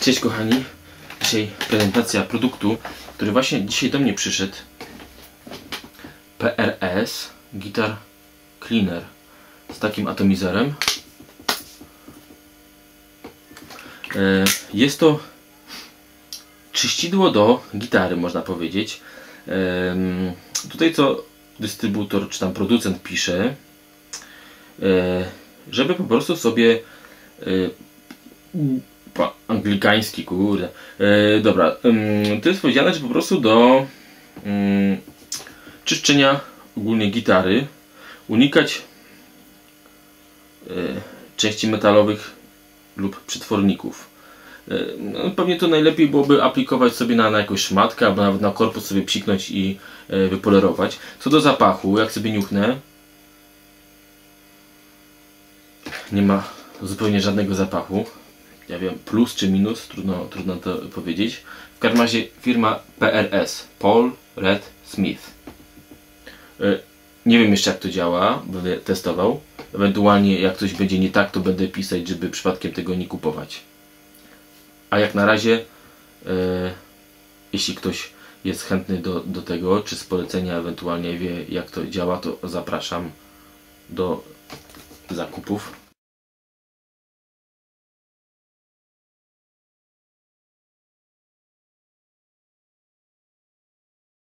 Cześć kochani, dzisiaj prezentacja produktu, który właśnie dzisiaj do mnie przyszedł. PRS Guitar Cleaner z takim atomizerem. E, Jest to czyścidło do gitary, można powiedzieć. Em, Tutaj co dystrybutor czy tam producent pisze, e, żeby po prostu sobie anglikański, kurde. E, dobra, ym, to jest powiedziane, że po prostu do czyszczenia ogólnie gitary unikać e, części metalowych lub przetworników. E, no, pewnie to najlepiej byłoby aplikować sobie na, na jakąś szmatkę albo nawet na korpus sobie psiknąć i wypolerować. Co do zapachu, jak sobie niuchnę, nie ma zupełnie żadnego zapachu. Ja wiem, plus czy minus, trudno, trudno to powiedzieć. W każdym razie firma PRS, Paul Red Smith. E, Nie wiem jeszcze jak to działa, będę testował. Ewentualnie jak coś będzie nie tak, to będę pisać, żeby przypadkiem tego nie kupować. A jak na razie, e, jeśli ktoś jest chętny do, do tego, czy z polecenia ewentualnie wie jak to działa, to zapraszam do zakupów.